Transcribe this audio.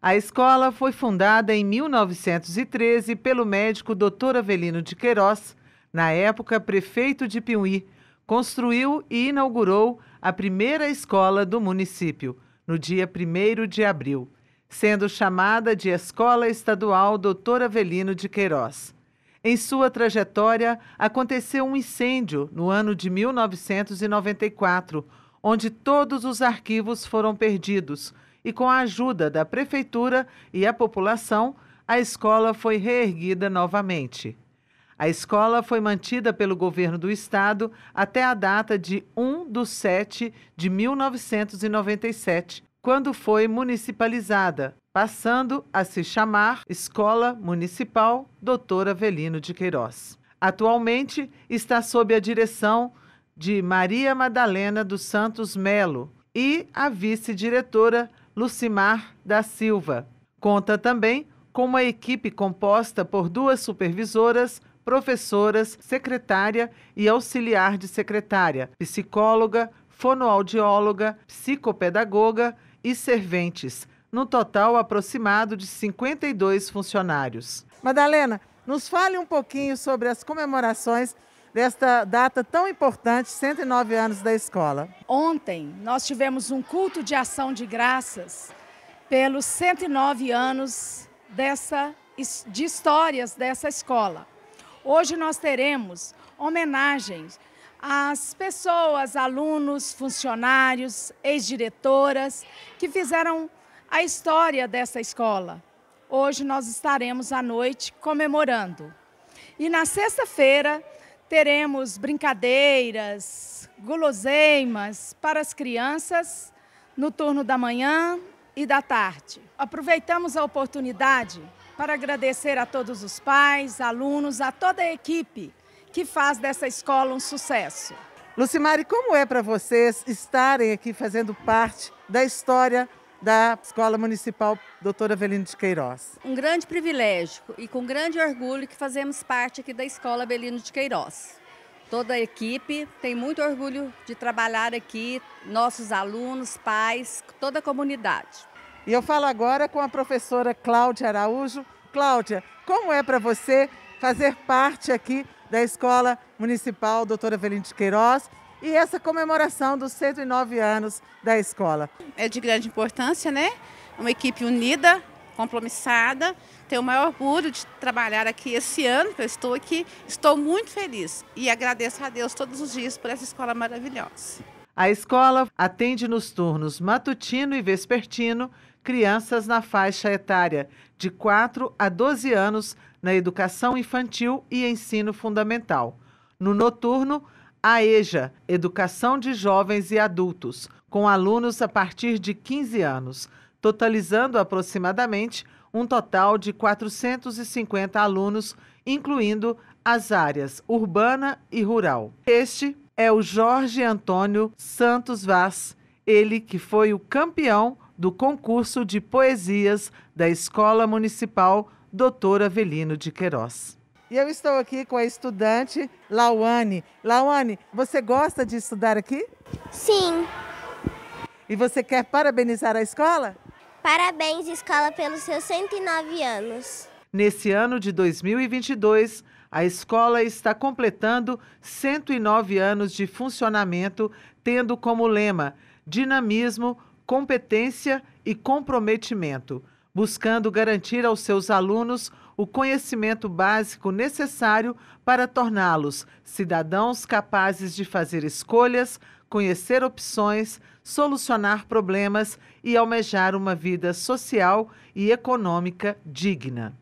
A escola foi fundada em 1913 pelo médico Dr. Avelino de Queiroz, na época prefeito de Piuí. Construiu e inaugurou a primeira escola do município, no dia 1 de abril, sendo chamada de Escola Estadual Dr. Avelino de Queiroz. Em sua trajetória, aconteceu um incêndio no ano de 1994, onde todos os arquivos foram perdidos e, com a ajuda da prefeitura e a população, a escola foi reerguida novamente. A escola foi mantida pelo governo do estado até a data de 1 de 7 de 1997, quando foi municipalizada, passando a se chamar Escola Municipal Doutor Avelino de Queiroz. Atualmente está sob a direção de Maria Madalena dos Santos Melo e a vice-diretora Lucimar da Silva. Conta também com uma equipe composta por duas supervisoras, professoras, secretária e auxiliar de secretária, psicóloga, fonoaudióloga, psicopedagoga e serventes, no total aproximado de 52 funcionários. Madalena, nos fale um pouquinho sobre as comemorações desta data tão importante, 109 anos da escola. Ontem nós tivemos um culto de ação de graças pelos 109 anos dessa, de histórias dessa escola. Hoje nós teremos homenagens às pessoas, alunos, funcionários, ex-diretoras que fizeram a história dessa escola. Hoje nós estaremos à noite comemorando. E na sexta-feira teremos brincadeiras, guloseimas para as crianças no turno da manhã e da tarde. Aproveitamos a oportunidade para agradecer a todos os pais, alunos, a toda a equipe que faz dessa escola um sucesso. Lucimari, como é para vocês estarem aqui fazendo parte da história da Escola Municipal Doutora Avelino de Queiroz. Um grande privilégio e com grande orgulho que fazemos parte aqui da Escola Avelino de Queiroz. Toda a equipe tem muito orgulho de trabalhar aqui, nossos alunos, pais, toda a comunidade. E eu falo agora com a professora Cláudia Araújo. Cláudia, como é para você fazer parte aqui da Escola Municipal Doutora Avelino de Queiroz e essa comemoração dos 109 anos da escola. É de grande importância, né? Uma equipe unida, compromissada. Tenho o maior orgulho de trabalhar aqui esse ano, que eu estou aqui. Estou muito feliz e agradeço a Deus todos os dias por essa escola maravilhosa. A escola atende nos turnos matutino e vespertino crianças na faixa etária de 4 a 12 anos na educação infantil e ensino fundamental. No noturno, a EJA, Educação de Jovens e Adultos, com alunos a partir de 15 anos, totalizando aproximadamente um total de 450 alunos, incluindo as áreas urbana e rural. Este é o Jorge Antônio Santos Vaz, ele que foi o campeão do concurso de poesias da Escola Municipal Doutor Avelino de Queiroz. E eu estou aqui com a estudante Lauane. Lauane, você gosta de estudar aqui? Sim. E você quer parabenizar a escola? Parabéns, escola, pelos seus 109 anos. Nesse ano de 2022, a escola está completando 109 anos de funcionamento, tendo como lema dinamismo, competência e comprometimento buscando garantir aos seus alunos o conhecimento básico necessário para torná-los cidadãos capazes de fazer escolhas, conhecer opções, solucionar problemas e almejar uma vida social e econômica digna.